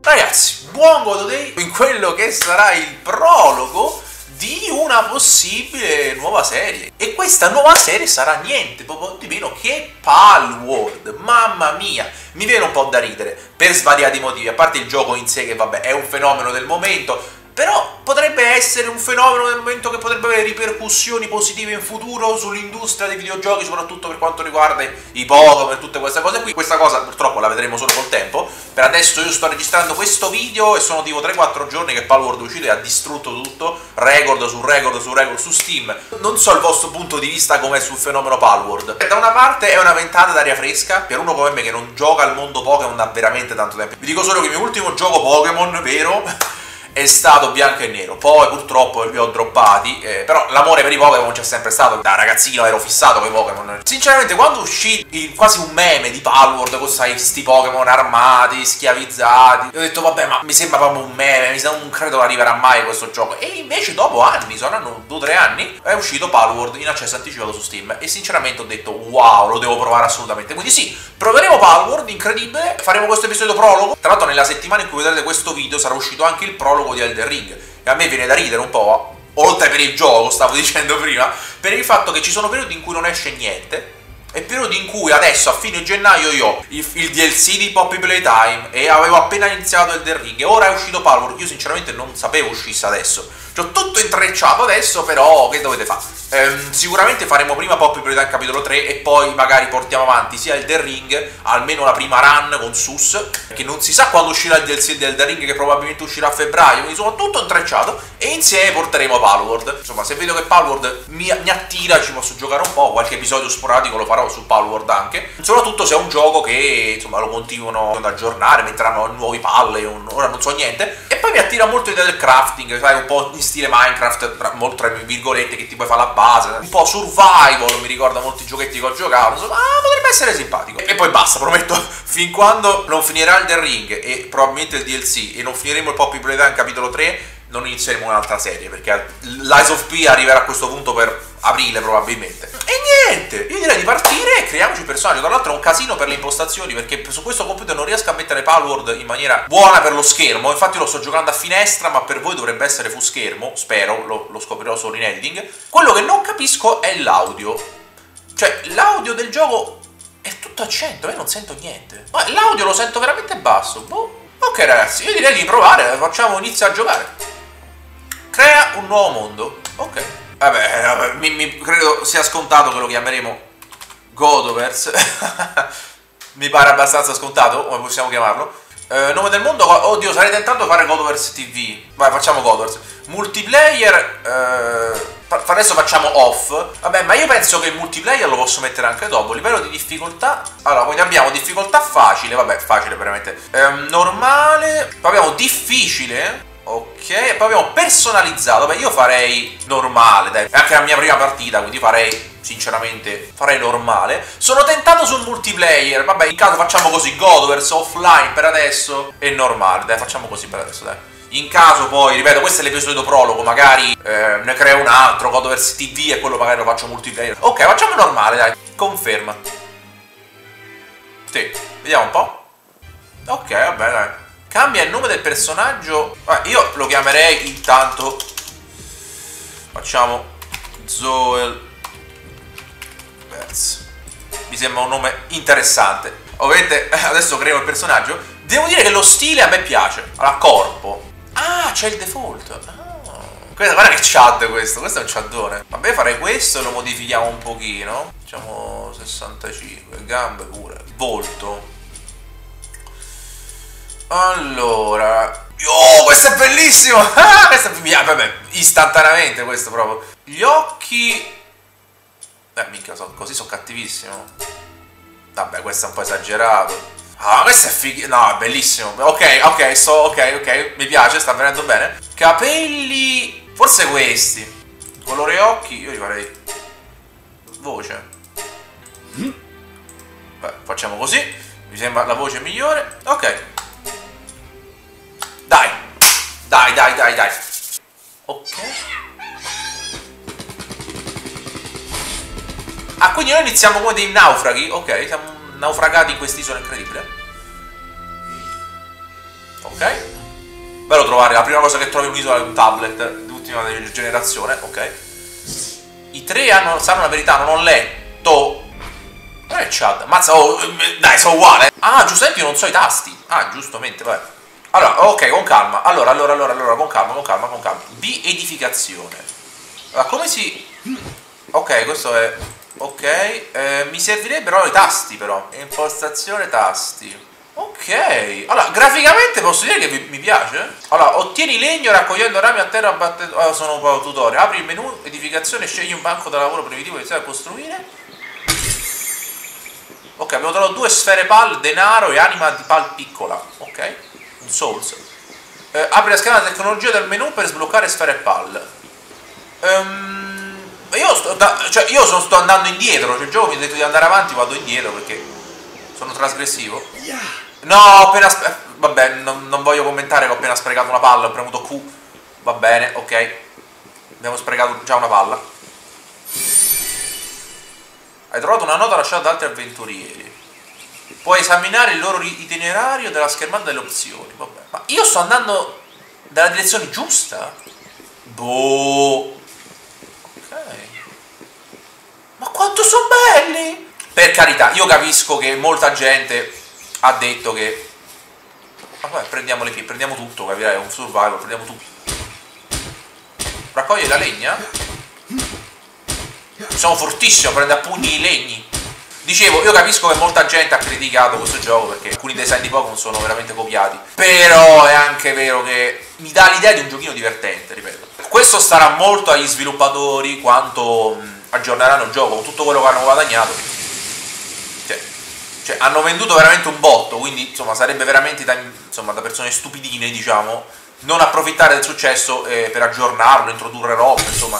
Ragazzi, buon Godo Day in quello che sarà il prologo di una possibile nuova serie. E questa nuova serie sarà niente proprio di meno che Palworld. Mamma mia, mi viene un po' da ridere per svariati motivi. A parte il gioco in sé, che vabbè, è un fenomeno del momento. Però potrebbe essere un fenomeno nel momento che potrebbe avere ripercussioni positive in futuro sull'industria dei videogiochi, soprattutto per quanto riguarda i Pokémon e tutte queste cose qui. Questa cosa purtroppo la vedremo solo col tempo. Per adesso io sto registrando questo video e sono tipo 3-4 giorni che Palworld è uscito e ha distrutto tutto, record su record su record su Steam. Non so il vostro punto di vista com'è sul fenomeno Palworld. Da una parte è una ventata d'aria fresca, per uno come me che non gioca al mondo Pokémon da veramente tanto tempo. Vi dico solo che il mio ultimo gioco Pokémon, vero? È stato bianco e nero. Poi purtroppo li ho droppati. Eh, però l'amore per i Pokémon c'è sempre stato. Da ragazzino ero fissato con i Pokémon. Sinceramente, quando uscì il, quasi un meme di Palworld con questi Pokémon armati, schiavizzati, ho detto, vabbè, ma mi sembra proprio un meme. Mi non credo arriverà mai questo gioco. E invece, dopo anni, saranno due o tre anni, è uscito Palworld in accesso anticipato su Steam. E sinceramente ho detto, wow, lo devo provare assolutamente. Quindi sì, proveremo Palworld, incredibile. Faremo questo episodio prologo. Tra l'altro, nella settimana in cui vedrete questo video sarà uscito anche il prologo gioco di Elden Ring. E a me viene da ridere un po', oltre per il gioco, stavo dicendo prima, per il fatto che ci sono periodi in cui non esce niente. E periodi in cui adesso a fine gennaio io ho il, il, DLC di Poppy Playtime e avevo appena iniziato Elden Ring e ora è uscito Palworld, io sinceramente non sapevo uscisse adesso. C'ho tutto intrecciato adesso, però che dovete fare? Ehm, sicuramente faremo prima Poppy Playtime capitolo 3 e poi magari portiamo avanti sia il The Ring, almeno la prima run con Sus, che non si sa quando uscirà il DLC del The Ring, che probabilmente uscirà a febbraio, quindi sono tutto intrecciato, e insieme porteremo Palworld. Insomma, se vedo che Palworld mi, mi attira, ci posso giocare un po', qualche episodio sporadico lo farò su Palworld anche, soprattutto se è un gioco che insomma lo continuano ad aggiornare, metteranno nuovi palle, un, ora non so niente, e poi mi attira molto l'idea del crafting, sai, un po' in stile Minecraft, molto tra virgolette, che ti puoi fare la base, un po' survival, mi ricorda molti giochetti che ho giocato, insomma, ah, potrebbe essere simpatico. E poi basta, prometto, fin quando non finirà il The Ring e probabilmente il DLC e non finiremo il Poppy Playtime capitolo 3, non inizieremo un'altra serie, perché l'Eyes of P arriverà a questo punto per aprile probabilmente. Niente, io direi di partire e creiamoci il personaggio. Tra l'altro è un casino per le impostazioni, perché su questo computer non riesco a mettere Palworld in maniera buona per lo schermo. Infatti lo sto giocando a finestra, ma per voi dovrebbe essere full schermo, spero, lo, lo scoprirò solo in editing. Quello che non capisco è l'audio. Cioè, l'audio del gioco è tutto a 100, io non sento niente. Ma l'audio lo sento veramente basso. Boh. Ok ragazzi, io direi di provare, facciamo inizio a giocare. Crea un nuovo mondo. Ok. Vabbè, mi, mi, credo sia scontato che lo chiameremo Godoverse. mi pare abbastanza scontato, come possiamo chiamarlo. Eh, nome del mondo, oddio, sarei tentato fare Godoverse TV. Vai, facciamo Godoverse. Multiplayer, eh, adesso facciamo off. Vabbè, ma io penso che il multiplayer lo posso mettere anche dopo. Livello di difficoltà. Allora, quindi abbiamo difficoltà facile, vabbè, facile veramente. Eh, normale. Poi abbiamo difficile. Ok, e poi abbiamo personalizzato. Beh, io farei normale, dai. È anche la mia prima partita, quindi farei, sinceramente, farei normale. Sono tentato sul multiplayer. Vabbè, in caso facciamo così, Godovers offline per adesso e normale. Dai, facciamo così per adesso, dai. In caso poi, ripeto, questo è l'episodio prologo, magari eh, ne creo un altro, Godovers TV e quello magari lo faccio multiplayer. Ok, facciamo normale, dai. Conferma. Sì, vediamo un po'. Ok, vabbè, dai. Cambia il nome del personaggio. Ah, io lo chiamerei intanto. Facciamo Zoel Verse. Mi sembra un nome interessante. Ovviamente adesso creo il personaggio. Devo dire che lo stile a me piace. Allora, corpo. Ah, c'è il default. Ah. Guarda che chad questo, questo è un chaddone. Vabbè, farei questo e lo modifichiamo un pochino. Facciamo 65, gambe pure. Volto. Allora... Oh, questo è bellissimo! Ah, questo mi piace, vabbè, istantaneamente questo proprio. Gli occhi... Eh, minchia, so, così sono cattivissimo. Vabbè, questo è un po' esagerato. Ah, questo è figo. No, è bellissimo. Ok, ok, so, ok, ok. Mi piace, sta venendo bene. Capelli. Forse questi. Colore occhi, io li farei. Voce. Mm. Beh, facciamo così. Mi sembra la voce migliore. Ok. Dai, dai. Ok. Ah, quindi noi iniziamo come dei naufraghi? Ok, siamo naufragati in quest'isola incredibile. Ok. Bello trovare, la prima cosa che trovi un'isola è un tablet di ultima generazione, ok. I tre hanno, sanno la verità, non ho letto. Non è Chad. Mazza, oh, dai, sono uguale. Ah, giustamente io non so i tasti. Ah, giustamente, vai. Allora, ok, con calma. Allora, allora, allora, allora, con calma, con calma, con calma. Di edificazione. Allora, come si... Ok, questo è... Ok, eh, mi servirebbero i tasti però. Impostazione tasti. Ok, allora graficamente posso dire che mi piace. Allora, ottieni legno raccogliendo rami a terra battendo... Oh, sono un po' tutore. Apri il menu, edificazione, scegli un banco da lavoro primitivo e iniziare a costruire. Ok, abbiamo trovato due sfere pal, denaro e anima di pal piccola. Ok, souls. Eh, apri la scheda tecnologia del menu per sbloccare sfere pal. Um, io, sto, da, cioè, io sono, sto andando indietro, cioè il gioco mi ha detto di andare avanti, vado indietro perché sono trasgressivo. No, ho appena... Vabbè, non, non, voglio commentare che ho appena sprecato una palla, ho premuto Q. Va bene, ok. Abbiamo sprecato già una palla. Hai trovato una nota lasciata da altri avventurieri. Puoi esaminare il loro itinerario della schermata delle opzioni. Vabbè, ma io sto andando nella direzione giusta? Boh. Ok. Ma quanto sono belli! Per carità, io capisco che molta gente ha detto che vabbè prendiamo le prendiamo tutto capirai è un survival prendiamo tutto raccoglie la legna siamo fortissimo prende a pugni i legni dicevo io capisco che molta gente ha criticato questo gioco perché alcuni design di Pokémon sono veramente copiati però è anche vero che mi dà l'idea di un giochino divertente ripeto questo starà molto agli sviluppatori quanto aggiorneranno il gioco con tutto quello che hanno guadagnato cioè, hanno venduto veramente un botto, quindi insomma sarebbe veramente da, insomma, da persone stupidine, diciamo, non approfittare del successo eh, per aggiornarlo, introdurre roba, insomma.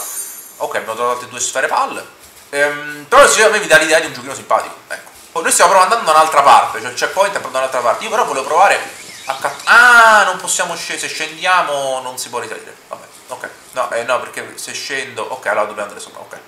Ok, abbiamo trovato due sfere palle. Ehm, però sì, a me mi dà l'idea di un giochino simpatico. Ecco. Poi noi stiamo proprio andando da un'altra parte, cioè il checkpoint è proprio da un'altra parte. Io però volevo provare a cat- Ah, non possiamo scendere, se scendiamo non si può risalire. Vabbè, ok. No, eh, no, perché se scendo... Ok, allora dobbiamo andare sopra, ok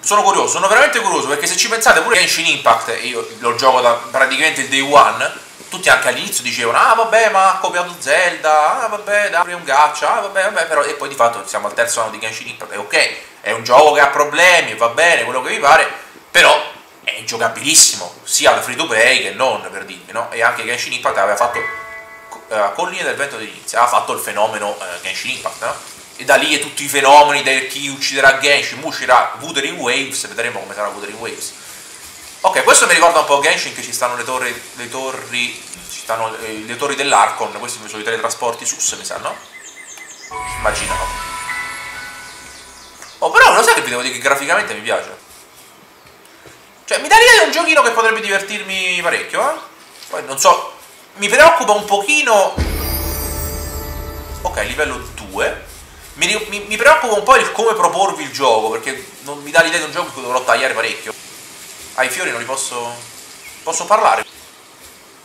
sono curioso, sono veramente curioso perché se ci pensate pure Genshin Impact, io lo gioco da praticamente il day one, tutti anche all'inizio dicevano ah vabbè ma ha copiato Zelda, ah vabbè dai un gaccia, ah vabbè vabbè però e poi di fatto siamo al terzo anno di Genshin Impact, è ok, è un gioco che ha problemi, va bene, quello che vi pare, però è giocabilissimo, sia da free to play che non per dirmi, no? E anche Genshin Impact aveva fatto eh, a colline del vento dell'inizio, aveva fatto il fenomeno eh, Genshin Impact, no? e da lì e tutti i fenomeni del chi ucciderà Genshin, uscirà Wuthering Waves, vedremo come sarà Wuthering Waves. Ok, questo mi ricorda un po' Genshin che ci stanno le torri, le torri, ci stanno eh, le torri dell'Arcon, questi sono i teletrasporti sus, mi sa, no? Immaginavo. Che vi devo dire che graficamente mi piace. Cioè, mi dà l'idea di un giochino che potrebbe divertirmi parecchio, eh? Poi non so, mi preoccupa un pochino... Ok, livello 2 mi, mi, mi, preoccupa un po' il come proporvi il gioco, perché non mi dà l'idea di un gioco cui dovrò tagliare parecchio. Ai ah, fiori non li posso... posso parlare.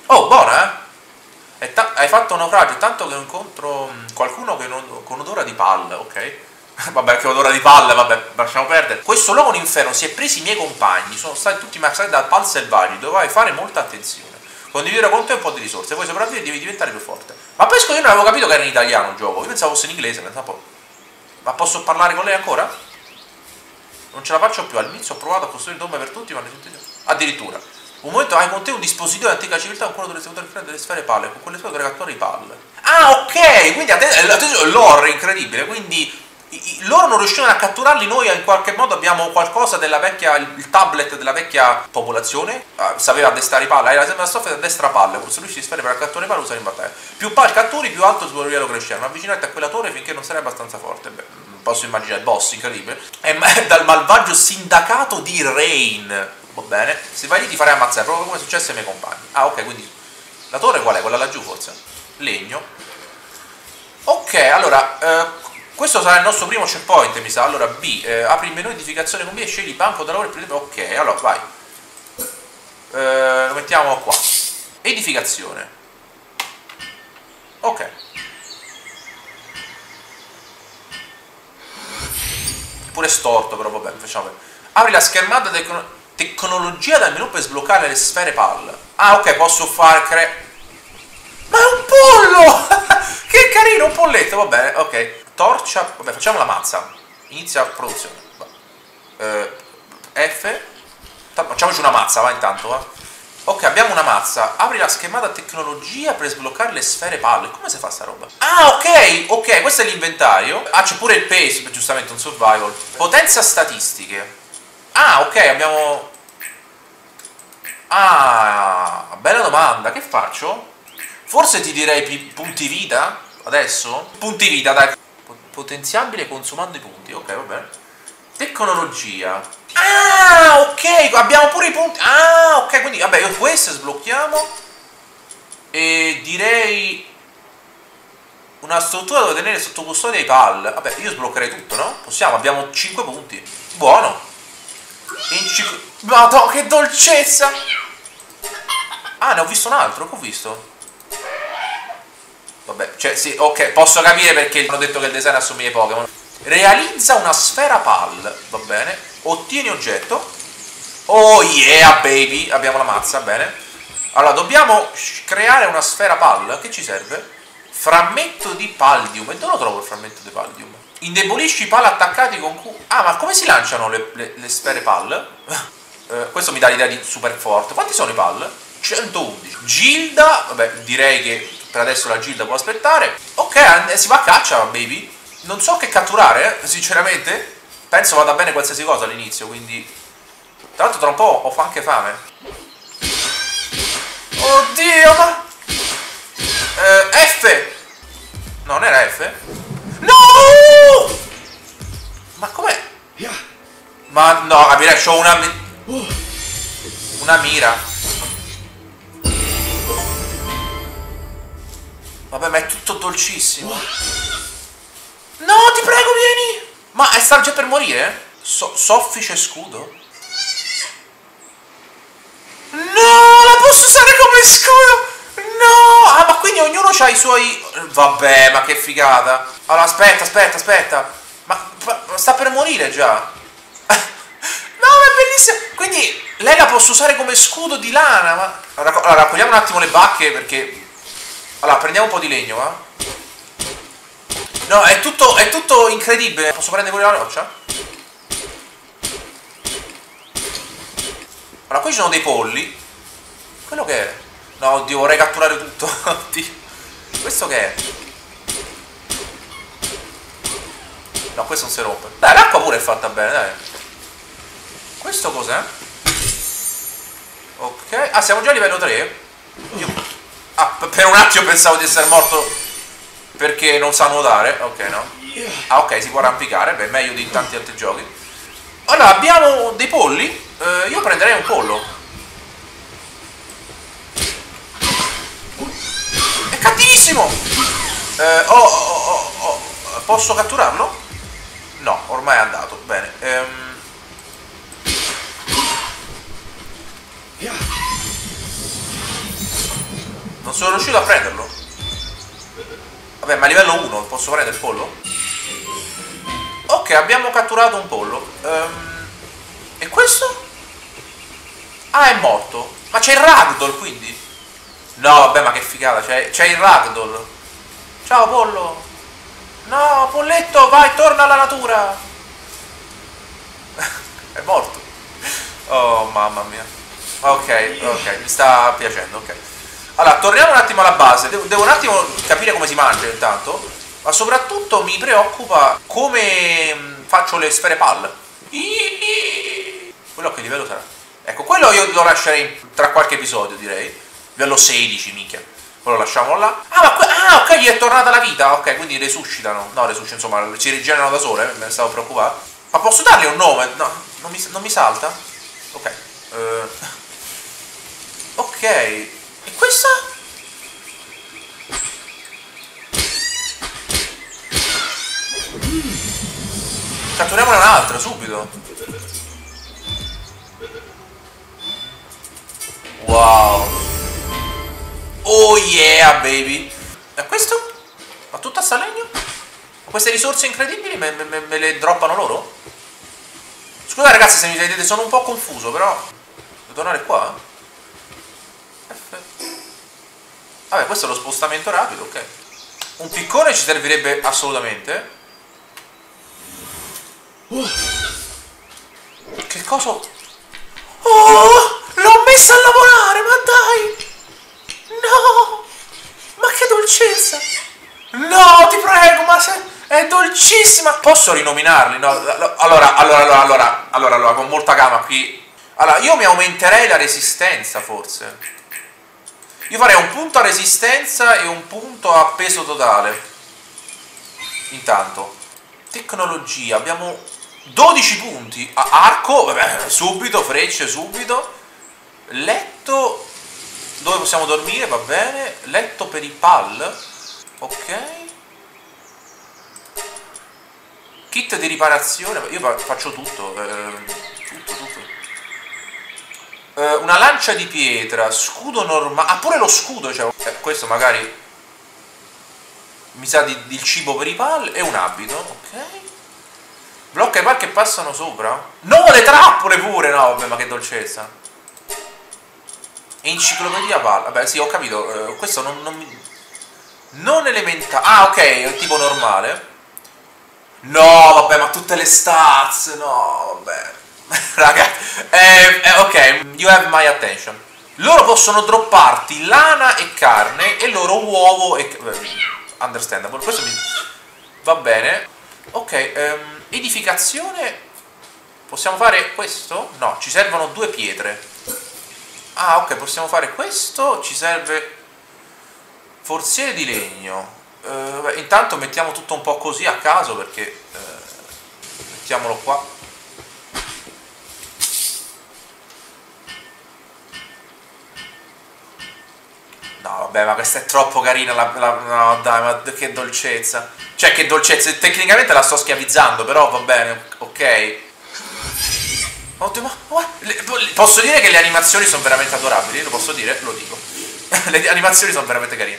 Oh, buona, eh? hai fatto un naufragio, tanto che incontro mm, qualcuno che non, con odore di palla, ok? vabbè, che odore di palle, vabbè, lasciamo perdere. Questo luogo un inferno si è presi i miei compagni, sono stati tutti massacrati da pal selvaggi, dovrai fare molta attenzione. Condividere con te un po' di risorse, poi sopravvivere devi diventare più forte. Ma poi io non avevo capito che era in italiano il gioco, io pensavo fosse in inglese, pensavo ma posso parlare con lei ancora? Non ce la faccio più, all'inizio ho provato a costruire tombe per tutti, ma ne sentite. Addirittura. Un momento hai con te un dispositivo di antica civiltà, ancora dovresti poter creare delle sfere palle, con quelle sue aggregatori palle. Ah, ok! Quindi attenzione, l'ore incredibile, quindi loro non riuscivano a catturarli, noi in qualche modo abbiamo qualcosa della vecchia, il tablet della vecchia popolazione, uh, sapeva addestrare i palle, era sempre la stoffa di destra palle, costruisci sfere per catturare i palle usare in battaglia. Più palle catturi, più alto il tuo livello crescerà, avvicinarti a quella torre finché non sarai abbastanza forte. Beh, posso immaginare, boss incredibile. È dal malvagio sindacato di Rain. Va bene? Se vai lì ti farai ammazzare, proprio come è successo ai miei compagni. Ah, ok, quindi la torre qual è? Quella laggiù forse? Legno. Ok, allora, eh, questo sarà il nostro primo checkpoint, mi sa. Allora, B, eh, apri il menu edificazione con B e scegli banco da lavoro e Ok, allora, vai. Eh, lo mettiamo qua. Edificazione. Ok. Pure storto, però vabbè, facciamo. Apri la schermata del... Tecnologia dal menu per sbloccare le sfere PAL. Ah, ok, posso fare cre... Ma è un pollo! che carino, un polletto, va bene, ok. Torcia, vabbè, facciamo la mazza. Inizia produzione. Eh, F. Facciamoci una mazza, va intanto, va. Ok, abbiamo una mazza. Apri la schemata tecnologia per sbloccare le sfere palle. Come si fa sta roba? Ah, ok, ok, questo è l'inventario. Ah, c'è pure il pace, giustamente, un survival. Potenza statistiche. Ah, ok, abbiamo... Ah, bella domanda. Che faccio? Forse ti direi punti vita? Adesso? Punti vita, dai. Potenziabile consumando i punti. Ok, va bene. Tecnologia. Ah, ok, abbiamo pure i punti. Ah, ok, quindi vabbè, io questo sblocchiamo. E direi una struttura dove tenere sotto custodia i pal. Vabbè, io sbloccherei tutto, no? Possiamo, abbiamo 5 punti. Buono. In 5... Madonna, che dolcezza! Ah, ne ho visto un altro, che ho visto? Vabbè, cioè sì, ok, posso capire perché hanno detto che il design assomiglia ai Pokémon. Realizza una sfera PAL, va bene. Ottieni oggetto. Oh yeah, baby. Abbiamo la mazza, bene. Allora, dobbiamo creare una sfera PAL. Che ci serve? Frammento di Paldium. E dove lo trovo il frammento di Paldium? Indebolisci i PAL attaccati con Q. Ah, ma come si lanciano le, le, le sfere PAL? eh, questo mi dà l'idea di super forte. Quanti sono i PAL? 111. Gilda, vabbè, direi che per adesso la Gilda può aspettare. Ok, si va a caccia, baby. Non so che catturare, eh, sinceramente. Penso vada bene qualsiasi cosa all'inizio, quindi... Tra l'altro tra un po' ho anche fame. Oddio, ma... Eh, F! No, non era F? No! Ma com'è? Ma no, capire, c'ho una... Una mira. Vabbè, ma è tutto dolcissimo. No, ti prego, vieni! Ma è sta già per morire? So soffice scudo? No, la posso usare come scudo! No! Ah, ma quindi ognuno ha i suoi... Vabbè, ma che figata! Allora, aspetta, aspetta, aspetta! Ma, ma sta per morire già! no, ma è bellissimo! Quindi lei la posso usare come scudo di lana, ma... Allora, raccogliamo un attimo le bacche perché... Allora, prendiamo un po' di legno, va? No, è tutto, è tutto incredibile. Posso prendere pure la roccia? Allora, qui ci sono dei polli. Quello che è? No, oddio, vorrei catturare tutto. oddio. Questo che è? No, questo non si rompe. Dai, l'acqua pure è fatta bene, dai. Questo cos'è? Ok. Ah, siamo già a livello 3? Io... Ah, per un attimo pensavo di essere morto perché non sa nuotare, ok no. Ah ok, si può arrampicare, beh meglio di tanti altri giochi. Allora, abbiamo dei polli, eh, io prenderei un pollo. È cattivissimo! Eh, oh, oh, oh, posso catturarlo? No, ormai è andato, bene. Ehm... Non sono riuscito a prenderlo. Vabbè, ma a livello 1 posso prendere il pollo? Ok, abbiamo catturato un pollo. Um, e questo? Ah, è morto. Ma c'è il ragdoll, quindi? No, vabbè, ma che figata, c'è il ragdoll. Ciao, pollo. No, polletto, vai, torna alla natura. è morto. Oh, mamma mia. Ok, ok, mi sta piacendo, ok. Allora, torniamo un attimo alla base. Devo, devo un attimo capire come si mangia intanto. Ma soprattutto mi preoccupa come mm, faccio le sfere pal. Quello che livello sarà? Ecco, quello io lo lascerei tra qualche episodio, direi. Livello 16, minchia. Quello lasciamo là. Ah, ma ah, ok, gli è tornata la vita. Ok, quindi resuscitano. No, resuscitano, insomma, si rigenerano da sole. Me ne stavo preoccupato. Ma posso dargli un nome? No, non mi, non mi salta? Ok. Uh. Ok. Questa? Catturiamone un'altra, subito. Wow. Oh yeah, baby. E questo? Ma tutta sta legno? Queste risorse incredibili me, me, me le droppano loro? Scusate ragazzi se mi vedete, sono un po' confuso, però... Devo tornare qua? Vabbè, questo è lo spostamento rapido, ok. Un piccone ci servirebbe assolutamente. Uh. Che cosa... Oh! L'ho messa a lavorare, ma dai! No! Ma che dolcezza! No, ti prego, ma se... È dolcissima! Posso rinominarli? No, allora, allora, allora, allora, allora, allora, con molta calma qui. Allora, io mi aumenterei la resistenza, forse. Io farei un punto a resistenza e un punto a peso totale. Intanto. Tecnologia, abbiamo 12 punti. Arco, vabbè, subito, frecce, subito. Letto, dove possiamo dormire, va bene. Letto per i pal. Ok. Kit di riparazione, io faccio tutto, eh, tutto, tutto. Eh, una lancia di pietra, scudo normale, ah pure lo scudo, cioè, eh, questo magari mi sa di, di cibo per i pal e un abito, ok. Blocca i pal che passano sopra? No, le trappole pure, no, vabbè, ma che dolcezza. Enciclopedia pal, vabbè sì, ho capito, eh, questo non, non mi... Non elementare, ah ok, è tipo normale. No, vabbè, ma tutte le stats, no, vabbè. Raga, eh, eh, ok, you have my attention. Loro possono dropparti lana e carne e loro uovo e... Understandable, questo mi... Va bene. Ok, um, edificazione... Possiamo fare questo? No, ci servono due pietre. Ah, ok, possiamo fare questo. Ci serve... Forziere di legno. Beh, intanto mettiamo tutto un po' così a caso perché uh, mettiamolo qua no vabbè ma questa è troppo carina la, la, no dai ma che dolcezza. Cioè che dolcezza tecnicamente la sto schiavizzando però va bene ok. Oddio, ma, posso dire che le animazioni sono veramente adorabili? Lo posso dire? lo dico. Le animazioni sono veramente carine.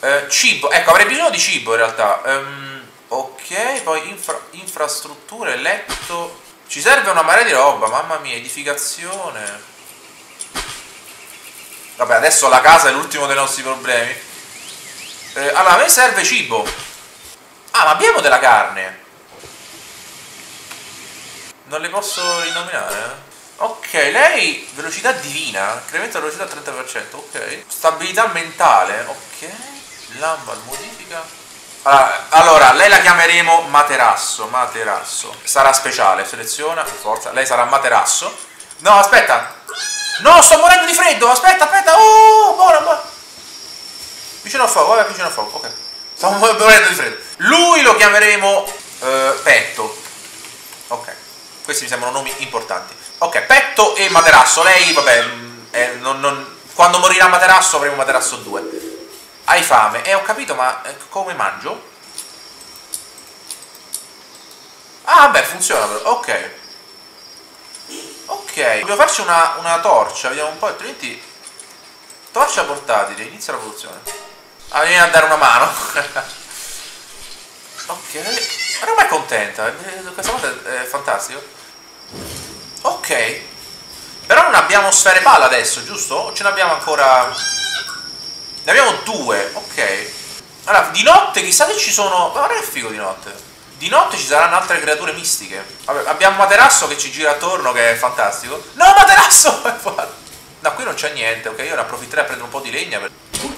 Eh, cibo, ecco avrei bisogno di cibo in realtà. Um, ok, poi infra infrastrutture, letto. Ci serve una marea di roba, mamma mia, edificazione vabbè adesso la casa è l'ultimo dei nostri problemi eh, allora a me serve cibo ah ma abbiamo della carne non le posso rinominare eh? Ok, lei velocità divina, incrementa la velocità al 30%, ok. Stabilità mentale, ok. Lambal modifica. Allora, allora, lei la chiameremo materasso. Materasso. Sarà speciale. Seleziona. Forza. Lei sarà materasso. No, aspetta. No, sto morendo di freddo. Aspetta, aspetta. Oh, buona, buona. Vicino al fuoco. Vabbè, vicino al fuoco. Ok. Sto morendo di freddo. Lui lo chiameremo uh, Petto. Ok. Questi mi sembrano nomi importanti. Ok, Petto e Materasso. Lei, vabbè, mm, eh, non, non... quando morirà Materasso avremo Materasso 2. Hai fame? Eh, ho capito, ma eh, come mangio? Ah, beh, funziona però. Ok. Ok. Dobbiamo farci una, una torcia, vediamo un po', altrimenti... Torcia portatile, inizia la produzione. Ah, vieni a dare una mano. ok. Ma non è contenta, questa volta è fantastico. Ok. Però non abbiamo sfere palla adesso, giusto? O ce ne abbiamo ancora... Ne abbiamo due, ok. Allora, di notte chissà che ci sono... Ma non è figo di notte. Di notte ci saranno altre creature mistiche. Vabbè, abbiamo Materasso che ci gira attorno, che è fantastico. No, Materasso! no, qui non c'è niente, ok? Io ne approfitterei a prendere un po' di legna. Per...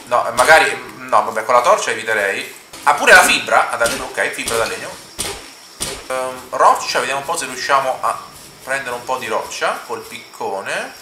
No, magari... No, vabbè, con la torcia eviterei. Ah, pure la fibra? Ok, fibra da legno. Um, roccia, vediamo un po' se riusciamo a prendere un po' di roccia col piccone.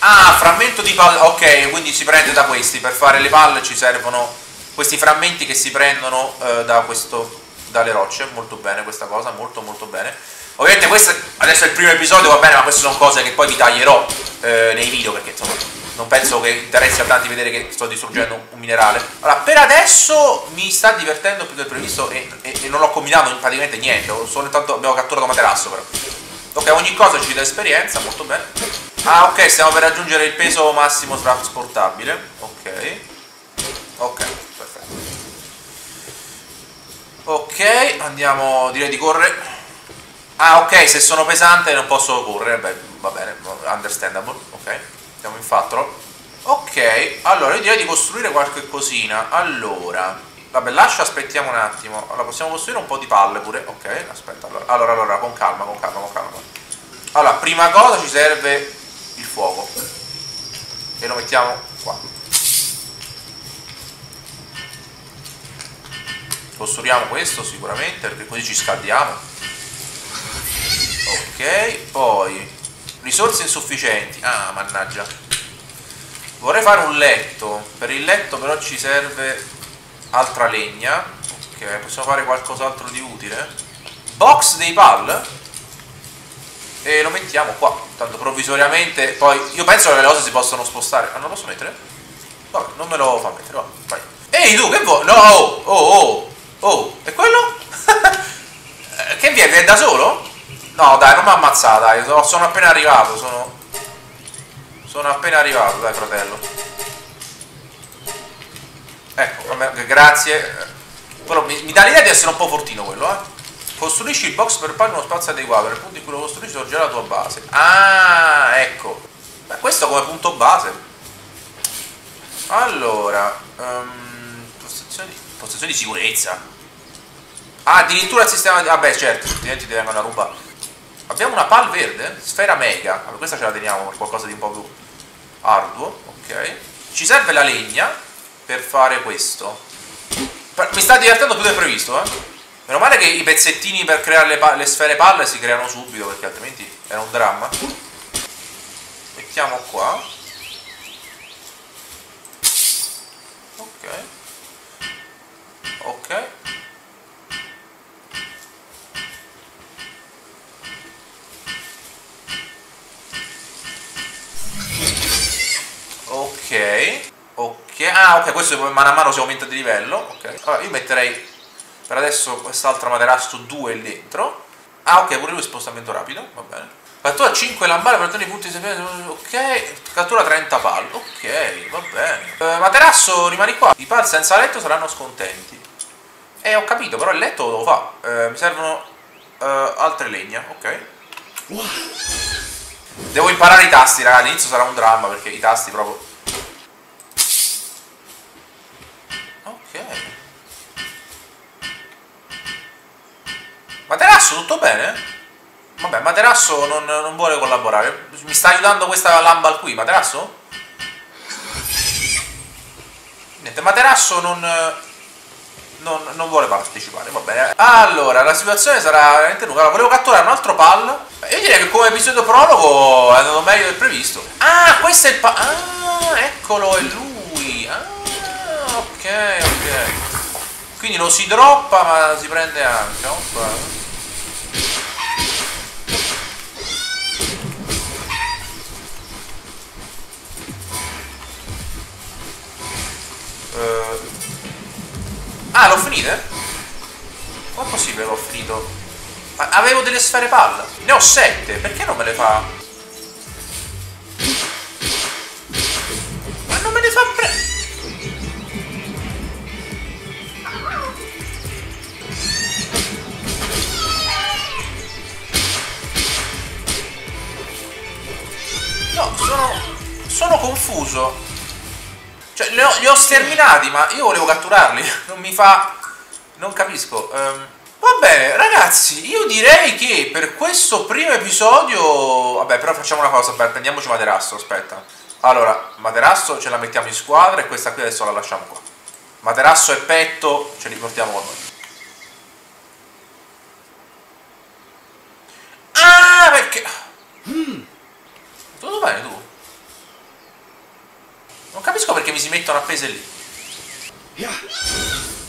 Ah, frammento di palle. Ok, quindi si prende da questi. Per fare le palle ci servono questi frammenti che si prendono eh, da questo, dalle rocce. Molto bene questa cosa, molto molto bene. Ovviamente questo adesso è il primo episodio, va bene, ma queste sono cose che poi vi taglierò eh, nei video perché insomma non penso che interessi a tanti vedere che sto distruggendo un minerale. Allora, per adesso mi sta divertendo più del previsto e, e, e non ho combinato praticamente niente, soltanto abbiamo catturato materasso però. Ok, ogni cosa ci dà esperienza, molto bene. Ah, ok, stiamo per raggiungere il peso massimo trasportabile. Ok. Ok. Ok, andiamo, direi di correre. Ah, ok, se sono pesante non posso correre, beh, va bene, understandable, ok. Andiamo in fatto. Ok, allora io direi di costruire qualche cosina. Allora, vabbè, lascia, aspettiamo un attimo. Allora, possiamo costruire un po' di palle pure. Ok, aspetta, allora, allora, allora con calma, con calma, con calma. Allora, prima cosa ci serve il fuoco. E lo mettiamo qua. Costruiamo questo sicuramente, perché così ci scaldiamo. Ok poi risorse insufficienti. Ah mannaggia. Vorrei fare un letto. Per il letto però ci serve altra legna. Ok possiamo fare qualcos'altro di utile? Box dei pal. E lo mettiamo qua. Tanto provvisoriamente poi io penso che le cose si possono spostare. Ah non lo posso mettere? vabbè non me lo fa mettere vai. Ehi tu che vuoi? no oh oh oh è quello? che viene? È da solo? No, dai, non mi ammazzata, dai, sono, appena arrivato, sono... Sono appena arrivato, dai, fratello. Ecco, grazie. Quello mi, mi dà l'idea di essere un po' fortino quello, eh. Costruisci il box per fare uno spazio adeguato, nel punto in cui lo costruisci sorgerà la tua base. Ah, ecco. Beh, questo come punto base. Allora, um, postazioni, postazioni di sicurezza. Ah, addirittura il sistema di... Vabbè, certo, altrimenti ti vengono a rubare. Abbiamo una pal verde, sfera mega, allora questa ce la teniamo per qualcosa di un po' più arduo, ok. Ci serve la legna per fare questo. Mi sta divertendo più del previsto, eh. Meno male che i pezzettini per creare le, le sfere palle si creano subito, perché altrimenti era un dramma. Mettiamo qua. Ok. Ok. Ok. Ok. Ah, ok, questo mano a mano si aumenta di livello. Ok. Allora, io metterei per adesso quest'altra materasso 2 lì dentro. Ah, ok, pure lui spostamento rapido. Va bene. Cattura 5 lambare per ottenere i punti Ok. Cattura 30 pal. Ok, va bene. Eh, materasso, rimani qua. I pal senza letto saranno scontenti. Eh, ho capito, però il letto lo devo fare. Eh, mi servono eh, altre legna. Ok. Devo imparare i tasti, ragazzi. All'inizio sarà un dramma perché i tasti proprio Materasso, tutto bene? Vabbè, Materasso non, non, vuole collaborare. Mi sta aiutando questa lamba qui, Materasso? Niente, Materasso non, non, non, vuole partecipare, va bene. Allora, la situazione sarà veramente lunga. Allora, volevo catturare un altro pal. Io direi che come episodio prologo è andato meglio del previsto. Ah, questo è il pal. Ah, eccolo, è lui. Ah, ok, ok. Quindi lo si droppa ma si prende anche. Opa. Uh... Ah, l'ho finite? Com'è possibile che ho finito? Avevo delle sfere palla. Ne ho sette. Perché non me le fa? Sterminati, ma io volevo catturarli. Non mi fa... Non capisco. Um, va bene, ragazzi, io direi che per questo primo episodio... Vabbè, però facciamo una cosa, beh, prendiamoci Materasso, aspetta. Allora, Materasso ce la mettiamo in squadra e questa qui adesso la lasciamo qua. Materasso e Petto ce li portiamo con noi. Ah, perché... Mm. Tutto bene tu? Non capisco perché mi si mettono appese lì.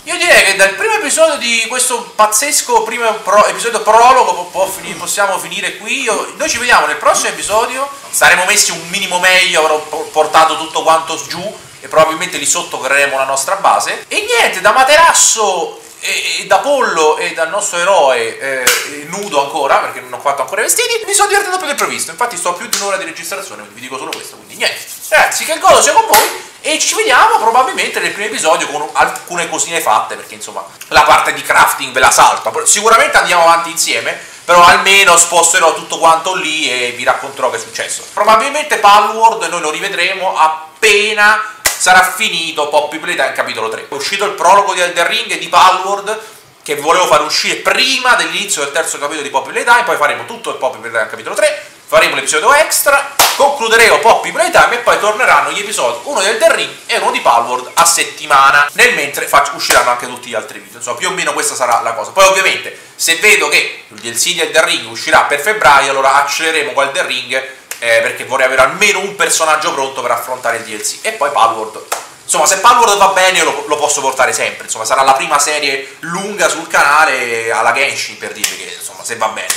Io direi che dal primo episodio di questo pazzesco primo pro episodio prologo finire, possiamo finire qui. Io, noi ci vediamo nel prossimo episodio. Saremo messi un minimo meglio, avrò portato tutto quanto giù e probabilmente lì sotto creeremo la nostra base. E niente, da materasso e, e, da Pollo e dal nostro eroe eh, nudo ancora, perché non ho fatto ancora i vestiti, mi sono divertito più del previsto. Infatti sto più di un'ora di registrazione, vi dico solo questo, quindi niente. Ragazzi, che il godo sia con voi e ci vediamo probabilmente nel primo episodio con alcune cosine fatte, perché insomma la parte di crafting ve la salto. Sicuramente andiamo avanti insieme, però almeno sposterò tutto quanto lì e vi racconterò che è successo. Probabilmente Palworld noi lo rivedremo appena sarà finito Poppy Playtime capitolo 3. È uscito il prologo di Elden Ring e di Palworld che volevo far uscire prima dell'inizio del terzo capitolo di Poppy Playtime, poi faremo tutto il Poppy Playtime capitolo 3, faremo l'episodio extra, concluderemo Poppy Playtime e poi torneranno gli episodi, uno del The Ring e uno di Palworld a settimana. Nel mentre usciranno anche tutti gli altri video, insomma più o meno questa sarà la cosa. Poi ovviamente se vedo che il DLC del The Ring uscirà per febbraio, allora accelereremo quel The Ring eh, perché vorrei avere almeno un personaggio pronto per affrontare il DLC. E poi Palworld Insomma, se Palworld va bene lo, lo, posso portare sempre. Insomma, sarà la prima serie lunga sul canale alla Genshin per dire che, insomma, se va bene.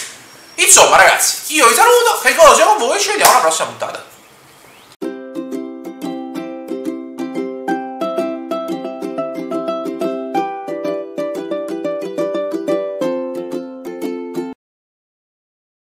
Insomma, ragazzi, io vi saluto, che cosa con voi, ci vediamo alla prossima puntata.